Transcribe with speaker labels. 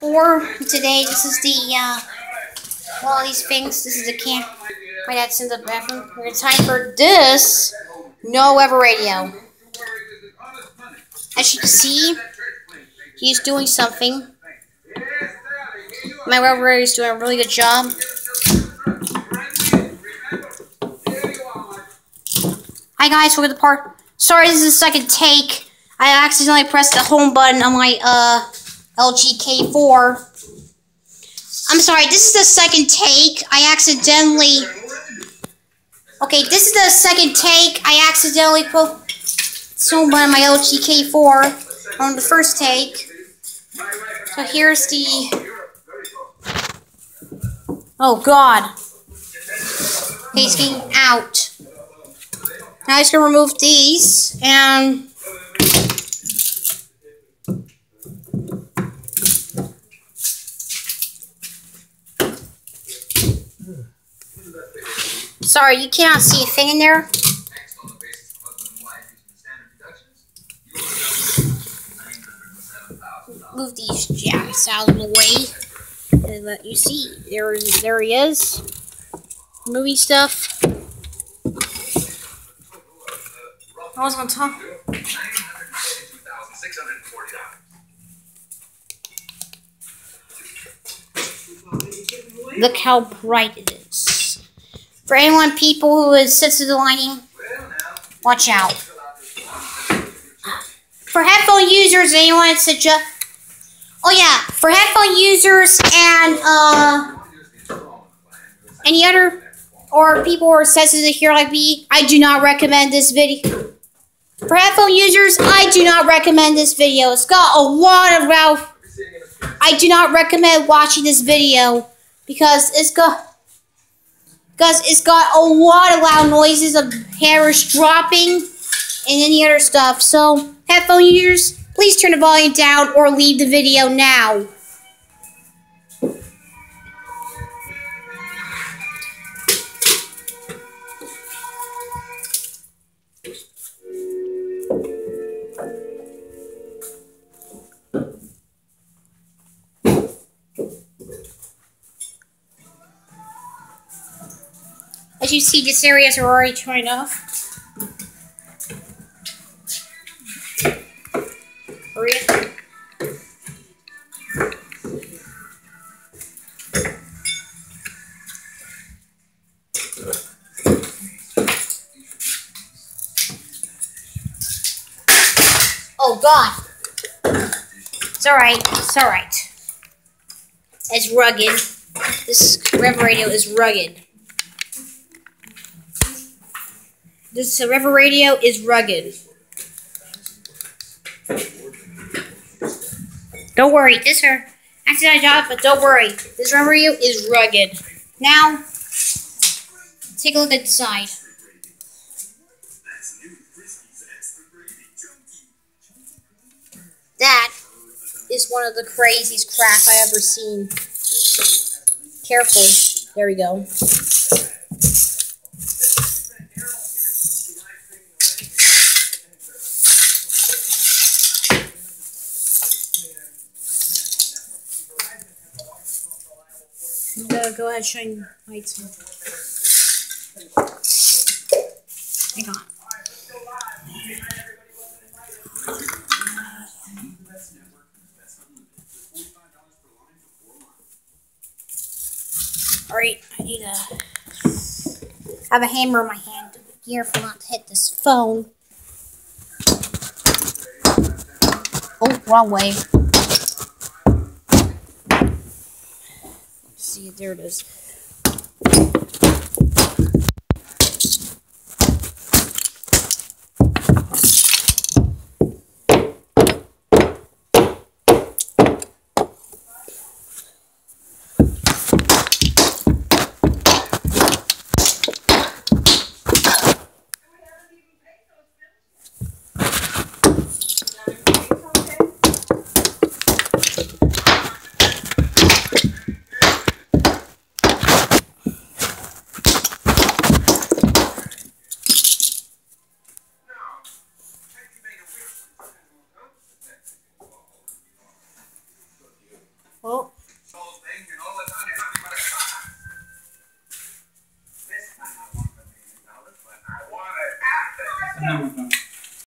Speaker 1: for today. This is the uh, all these things. This is the camp. My dad's in the bathroom. We're time for this. No Ever radio. As you can see, he's doing something. My radio is doing a really good job. Hi guys, we're the part. Sorry, this is the second take. I accidentally pressed the home button on my uh LG K4. I'm sorry, this is the second take. I accidentally. Okay, this is the second take. I accidentally put button on my LG K4 on the first take. So here's the. Oh God. Okay, he's getting out. Now he's gonna remove these and. Sorry, you cannot see a thing in there. Move these jacks out of the way and let you see. There, there he is. Movie stuff. I was on top. Look how bright it is. For anyone, people who is sensitive to lighting, watch out. For headphone users, anyone suggest? Oh yeah, for headphone users and uh, any other or people who are sensitive to hear like me, I do not recommend this video. For headphone users, I do not recommend this video. It's got a lot of Ralph. I do not recommend watching this video because it's got because it's got a lot of loud noises of hairs dropping and any other stuff. So, headphone users, please turn the volume down or leave the video now. As you see, these areas are already torn off. Oh God. It's alright. It's alright. It's rugged. This rev radio is rugged. This River Radio is rugged. Don't worry, this her accident job, but don't worry. This River Radio is rugged. Now, take a look at the side. That is one of the craziest crap I ever seen. Careful. There we go. I'm go ahead shine lights. Hang on. Alright, I need to have a hammer in my hand be careful not to hit this phone. Oh, wrong way. see, there it is.